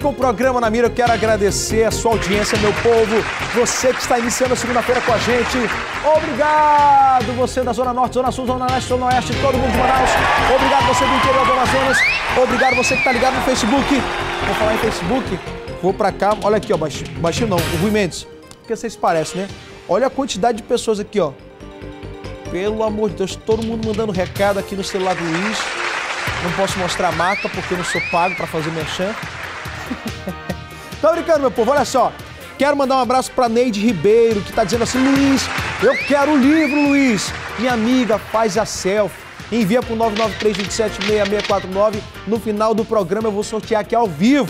com o programa na mira. Eu quero agradecer a sua audiência, meu povo. Você que está iniciando a segunda-feira com a gente. Obrigado, você da Zona Norte, Zona Sul, Zona Leste, Zona Oeste, todo mundo de Manaus. Obrigado, você do interior do Amazonas. Obrigado, você que está ligado no Facebook. Vou falar em Facebook. Vou pra cá. Olha aqui, ó, baixinho, baixinho não, o Rui Mendes. Porque vocês parecem, né? Olha a quantidade de pessoas aqui, ó. Pelo amor de Deus, todo mundo mandando recado aqui no celular do Luiz. Não posso mostrar a marca porque eu não sou pago para fazer merchan. Tô brincando, meu povo, olha só. Quero mandar um abraço para Neide Ribeiro, que está dizendo assim: Luiz, eu quero o livro, Luiz. Minha amiga, faz a selfie. Envia para o 993276649. No final do programa eu vou sortear aqui ao vivo.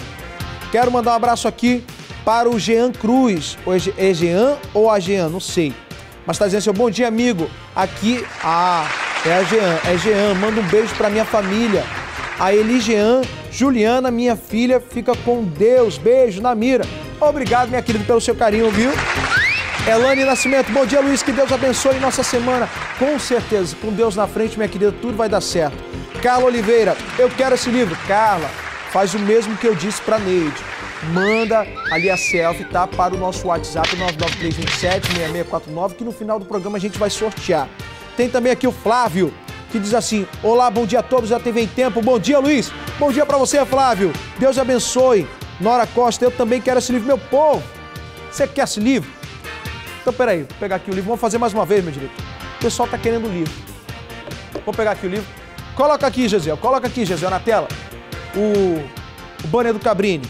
Quero mandar um abraço aqui para o Jean Cruz. Ou é Jean ou a Jean? Não sei. Mas está dizendo assim: bom dia, amigo. Aqui. Ah, é a Jean. É Jean. Manda um beijo para minha família. A Eli Jean, Juliana, minha filha, fica com Deus. Beijo na mira. Obrigado, minha querida, pelo seu carinho, viu? Elane Nascimento, bom dia, Luiz. Que Deus abençoe nossa semana. Com certeza, com Deus na frente, minha querida, tudo vai dar certo. Carla Oliveira, eu quero esse livro. Carla, faz o mesmo que eu disse para Neide. Manda ali a selfie, tá? Para o nosso WhatsApp 993276649, que no final do programa a gente vai sortear. Tem também aqui o Flávio, que diz assim: Olá, bom dia a todos, já teve em tempo. Bom dia, Luiz. Bom dia para você, Flávio. Deus abençoe. Nora Costa, eu também quero esse livro, meu povo. Você quer esse livro? Então, peraí, vou pegar aqui o livro. Vamos fazer mais uma vez, meu direito. O pessoal tá querendo o livro. Vou pegar aqui o livro. Coloca aqui, Gesiel. Coloca aqui, Gesiel, na tela. O, o banner do Cabrini.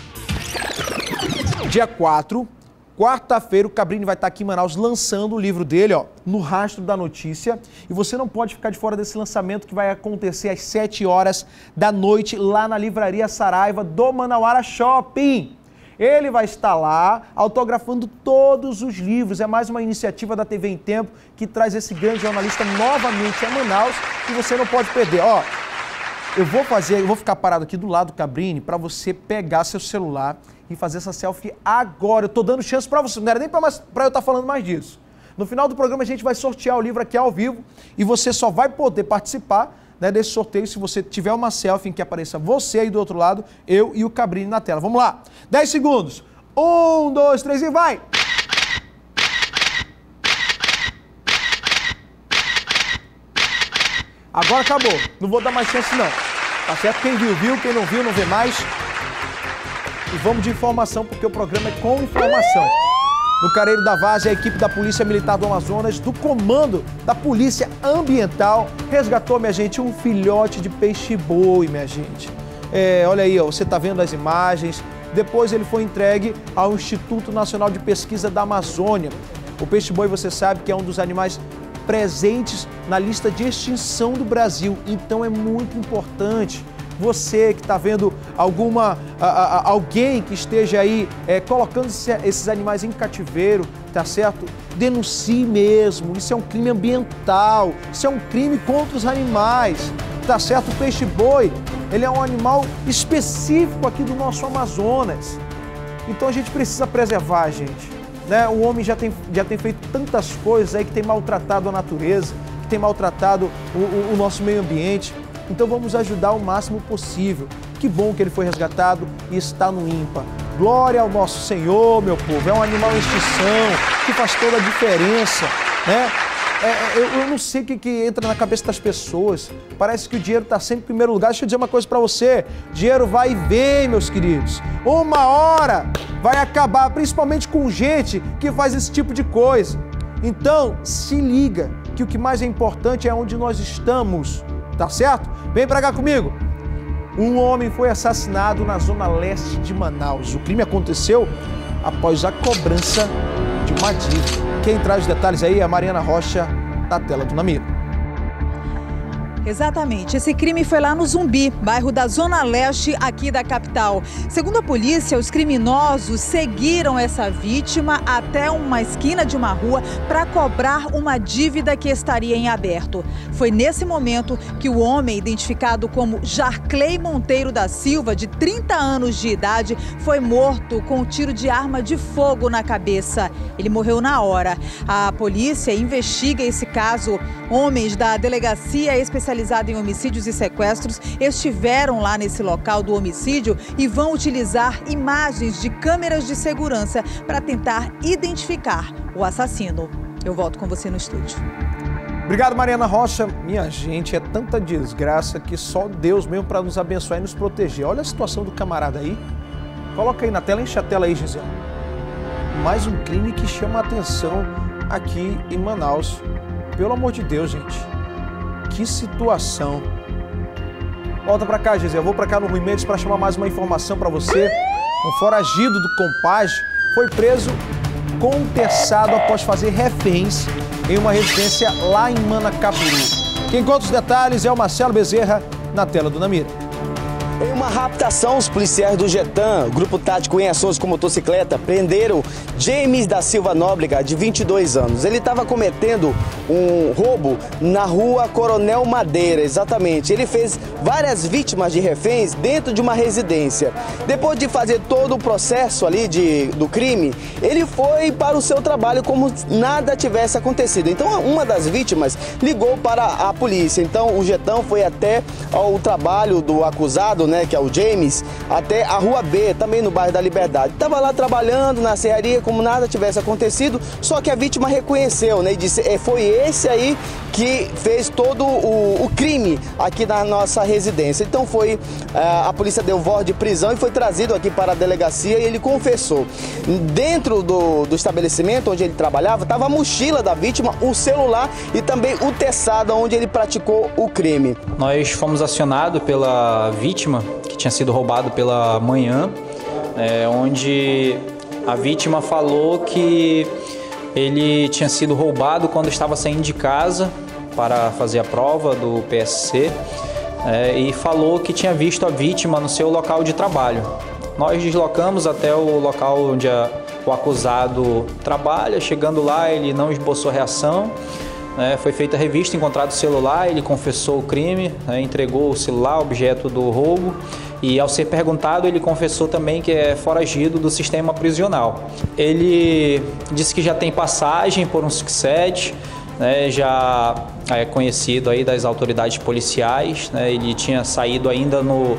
Dia 4, Quarta-feira, o Cabrini vai estar aqui em Manaus lançando o livro dele, ó, no rastro da notícia. E você não pode ficar de fora desse lançamento que vai acontecer às 7 horas da noite lá na Livraria Saraiva do Manauara Shopping. Ele vai estar lá autografando todos os livros. É mais uma iniciativa da TV em Tempo que traz esse grande jornalista novamente a Manaus e você não pode perder. Ó, eu vou fazer, eu vou ficar parado aqui do lado do Cabrini para você pegar seu celular e fazer essa selfie agora. Eu tô dando chance para você, não era nem para eu estar tá falando mais disso. No final do programa a gente vai sortear o livro aqui ao vivo e você só vai poder participar né, desse sorteio se você tiver uma selfie em que apareça você aí do outro lado, eu e o Cabrini na tela. Vamos lá, 10 segundos. Um, dois, três e vai! Agora acabou. Não vou dar mais chance não. Tá certo? Quem viu, viu. Quem não viu, não vê mais. E vamos de informação, porque o programa é com informação. No Careiro da Vaz, a equipe da Polícia Militar do Amazonas, do comando da Polícia Ambiental, resgatou, minha gente, um filhote de peixe-boi, minha gente. É, olha aí, ó, você está vendo as imagens. Depois ele foi entregue ao Instituto Nacional de Pesquisa da Amazônia. O peixe-boi, você sabe que é um dos animais presentes na lista de extinção do Brasil. Então é muito importante você que está vendo alguma a, a, alguém que esteja aí é, colocando esses animais em cativeiro, tá certo? Denuncie mesmo. Isso é um crime ambiental. Isso é um crime contra os animais, tá certo? O peixe boi, ele é um animal específico aqui do nosso Amazonas. Então a gente precisa preservar, gente. Né? O homem já tem, já tem feito tantas coisas aí que tem maltratado a natureza, que tem maltratado o, o, o nosso meio ambiente. Então vamos ajudar o máximo possível. Que bom que ele foi resgatado e está no ímpar. Glória ao nosso Senhor, meu povo. É um animal em extinção que faz toda a diferença, né? É, é eu, eu, não sei o que, que, entra na cabeça das pessoas. Parece que o dinheiro está sempre em primeiro lugar. Deixa eu dizer uma coisa para você: dinheiro vai e vem, meus queridos. Uma hora vai acabar, principalmente com gente que faz esse tipo de coisa. Então, se liga que o que mais é importante é onde nós estamos, tá certo? Vem pra cá comigo. Um homem foi assassinado na zona leste de Manaus. O crime aconteceu após a cobrança de uma dívida. Quem traz os detalhes aí é a Mariana Rocha, na tela do Namiro. Exatamente. Esse crime foi lá no Zumbi, bairro da Zona Leste, aqui da capital. Segundo a polícia, os criminosos seguiram essa vítima até uma esquina de uma rua para cobrar uma dívida que estaria em aberto. Foi nesse momento que o homem, identificado como Jarclay Monteiro da Silva, de 30 anos de idade, foi morto com um tiro de arma de fogo na cabeça. Ele morreu na hora. A polícia investiga esse caso. Homens da delegacia especializada especializada em homicídios e sequestros estiveram lá nesse local do homicídio e vão utilizar imagens de câmeras de segurança para tentar identificar o assassino. Eu volto com você no estúdio. Obrigado, Mariana Rocha. Minha gente, é tanta desgraça que só Deus mesmo para nos abençoar e nos proteger. Olha a situação do camarada aí. Coloca aí na tela, enche a tela aí, Gisele. Mais um crime que chama a atenção aqui em Manaus. Pelo amor de Deus, gente. Que situação. Volta para cá, Gisele. Eu vou para cá no Rui Mendes para chamar mais uma informação para você. Um foragido do Compage foi preso contestado após fazer reféns em uma residência lá em Manacapuru. Quem conta os detalhes é o Marcelo Bezerra, na tela do Namira. Em uma raptação, os policiais do Getan, grupo tático em ações com motocicleta, prenderam James da Silva Nóbrega, de 22 anos. Ele estava cometendo um roubo na rua Coronel Madeira, exatamente. Ele fez várias vítimas de reféns dentro de uma residência. Depois de fazer todo o processo ali de, do crime, ele foi para o seu trabalho como nada tivesse acontecido. Então, uma das vítimas ligou para a polícia. Então, o Getão foi até ao trabalho do acusado né, que é o James, até a Rua B, também no bairro da Liberdade. Estava lá trabalhando na serraria como nada tivesse acontecido, só que a vítima reconheceu, né, e disse, é, foi esse aí que fez todo o, o crime aqui na nossa residência. Então foi, a, é, a polícia deu voz de prisão e foi trazido aqui para a delegacia e ele confessou. Dentro do, do estabelecimento onde ele trabalhava, estava a mochila da vítima, o celular e também o teçado onde ele praticou o crime. Nós fomos acionados pela vítima que tinha sido roubado pela manhã, é, onde a vítima falou que ele tinha sido roubado quando estava saindo de casa para fazer a prova do PSC é, e falou que tinha visto a vítima no seu local de trabalho. Nós deslocamos até o local onde a, o acusado trabalha. Chegando lá, ele não esboçou reação. Né, foi feita a revista, encontrado o celular, ele confessou o crime, né, entregou o celular, objeto do roubo, e ao ser perguntado, ele confessou também que é foragido do sistema prisional. Ele disse que já tem passagem por um succed, né, já é conhecido aí das autoridades policiais, né, ele tinha saído ainda no,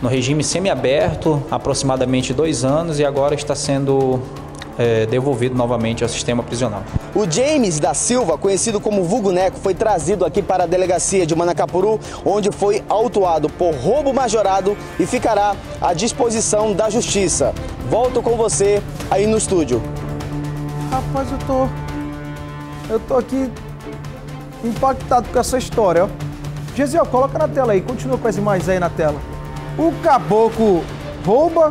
no regime semiaberto, aproximadamente dois anos, e agora está sendo é, devolvido novamente ao sistema prisional. O James da Silva, conhecido como Vulgo Neco, foi trazido aqui para a delegacia de Manacapuru, onde foi autuado por roubo majorado e ficará à disposição da justiça. Volto com você aí no estúdio. Rapaz, eu tô. Eu tô aqui impactado com essa história, ó. Gesiel, coloca na tela aí, continua com as imagens aí na tela. O caboclo rouba,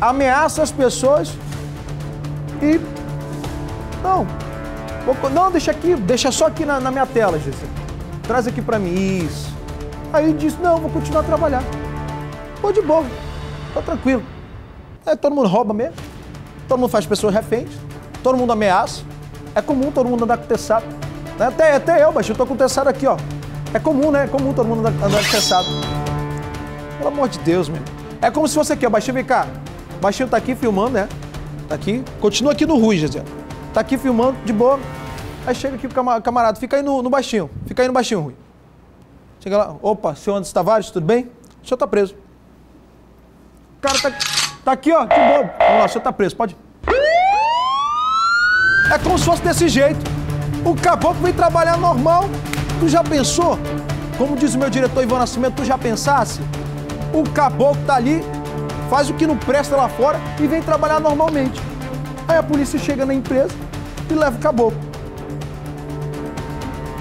ameaça as pessoas e. Não. Não, deixa aqui, deixa só aqui na, na minha tela, Gisele. Traz aqui para mim. Isso. Aí disse: Não, vou continuar a trabalhar. Pô, de boa. Tá tranquilo. É, todo mundo rouba mesmo. Todo mundo faz pessoas reféns. Todo mundo ameaça. É comum todo mundo andar com teçado. Né? Até, até eu, mas eu tô com teçado aqui, ó. É comum, né? É comum todo mundo andar, andar com teçado. Pelo amor de Deus, meu. É como se fosse aqui, ó. Baixinho, vem cá. Baixinho tá aqui filmando, né? Tá aqui. Continua aqui no Rui, Gisele. Tá aqui filmando, de boa. Aí chega aqui o camarada, fica aí no, no baixinho. Fica aí no baixinho, Rui. Chega lá. Opa, senhor Anderson Tavares, tudo bem? O senhor tá preso. O cara tá, tá aqui, ó. Que bom. Vamos lá, o senhor tá preso, pode. É como se fosse desse jeito. O caboclo vem trabalhar normal. Tu já pensou? Como diz o meu diretor Ivan Nascimento, tu já pensasse? O caboclo tá ali faz o que não presta lá fora e vem trabalhar normalmente. Aí a polícia chega na empresa e leva o caboclo.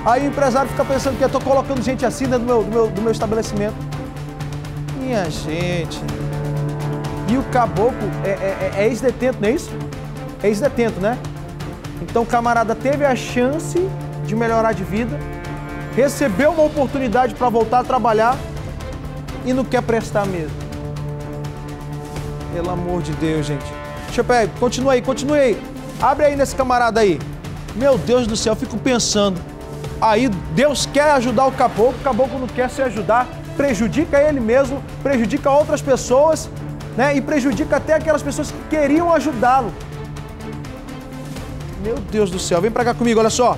Aí o empresário fica pensando que eu estou colocando gente assim dentro do meu, do meu, do meu estabelecimento. Minha gente. E o caboclo é, é, é ex-detento, não é isso? É ex-detento, né? Então o camarada teve a chance de melhorar de vida, recebeu uma oportunidade para voltar a trabalhar e não quer prestar mesmo. Pelo amor de Deus, gente. Deixa eu pegar, continua aí, continue aí. Abre aí nesse camarada aí. Meu Deus do céu, fico pensando. Aí Deus quer ajudar o caboclo, o caboclo não quer se ajudar, prejudica ele mesmo, prejudica outras pessoas, né? E prejudica até aquelas pessoas que queriam ajudá-lo. Meu Deus do céu, vem pra cá comigo, olha só.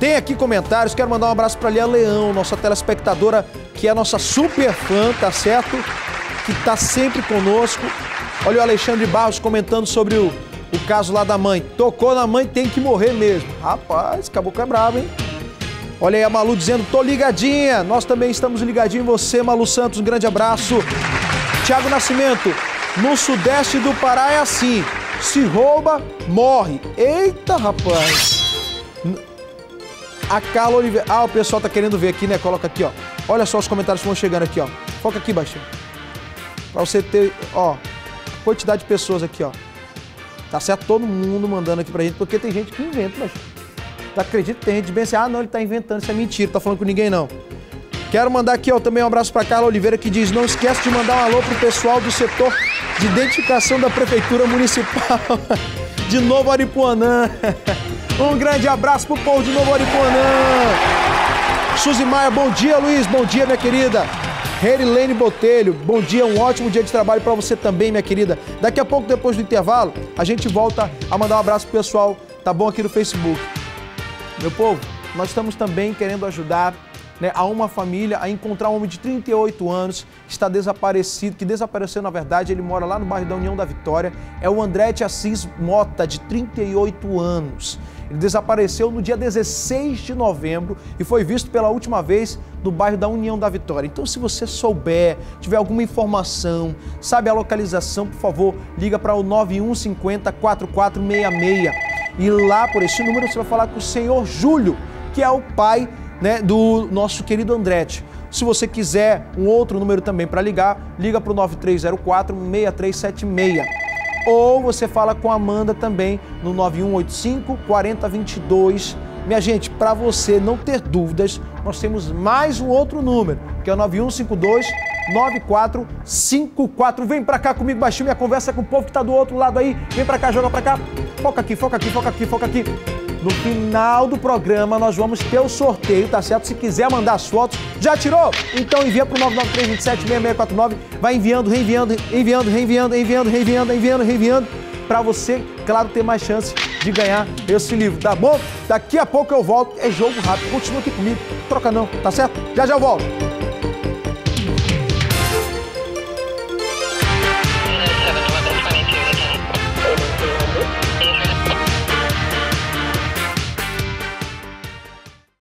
Tem aqui comentários, quero mandar um abraço para Lia Leão, nossa telespectadora, que é nossa super fã, tá certo? Que tá sempre conosco. Olha o Alexandre Barros comentando sobre o, o caso lá da mãe. Tocou na mãe, tem que morrer mesmo. Rapaz, caboclo é bravo, hein? Olha aí a Malu dizendo, tô ligadinha. Nós também estamos ligadinhos em você, Malu Santos. Um grande abraço. Tiago Nascimento, no sudeste do Pará é assim. Se rouba, morre. Eita, rapaz. A Carla Oliveira. Ah, o pessoal tá querendo ver aqui, né? Coloca aqui, ó. Olha só os comentários que vão chegando aqui, ó. Foca aqui, baixinho. Pra você ter, ó, quantidade de pessoas aqui, ó. Tá certo? Todo mundo mandando aqui pra gente, porque tem gente que inventa, baixinho. Tu acredita que tem gente bem assim, ah, não, ele tá inventando, isso é mentira, tá falando com ninguém não. Quero mandar aqui ó, também um abraço para Carla Oliveira que diz: não esquece de mandar um alô pro pessoal do setor de identificação da Prefeitura Municipal de Novo Aripuanã. Um grande abraço pro povo de Novo Aripuanã. Suzy Maia, bom dia, Luiz. Bom dia, minha querida. Herilene Botelho, bom dia, um ótimo dia de trabalho para você também, minha querida. Daqui a pouco, depois do intervalo, a gente volta a mandar um abraço pro pessoal, tá bom, aqui no Facebook. Meu povo, nós estamos também querendo ajudar né, a uma família a encontrar um homem de 38 anos que está desaparecido, que desapareceu na verdade, ele mora lá no bairro da União da Vitória, é o Andrete Assis Mota, de 38 anos. Ele desapareceu no dia 16 de novembro e foi visto pela última vez no bairro da União da Vitória. Então, se você souber, tiver alguma informação, sabe a localização, por favor, liga para o 9150 4466. E lá por esse número você vai falar com o senhor Júlio, que é o pai né, do nosso querido Andretti. Se você quiser um outro número também para ligar, liga para o 9304 6376. Ou você fala com a Amanda também no 9185 4022. Minha gente, para você não ter dúvidas, nós temos mais um outro número, que é o 9152 9454. Vem pra cá comigo, baixinho, minha conversa com o povo que tá do outro lado aí. Vem pra cá, joga pra cá. Foca aqui, foca aqui, foca aqui, foca aqui. No final do programa, nós vamos ter o sorteio, tá certo? Se quiser mandar as fotos, já tirou? Então envia pro 993276649. Vai enviando, reenviando, enviando, reenviando, enviando, reenviando, enviando, reenviando. Pra você, claro, ter mais chance de ganhar esse livro, tá bom? Daqui a pouco eu volto. É jogo rápido. Continua aqui comigo. Troca não, tá certo? Já já eu volto.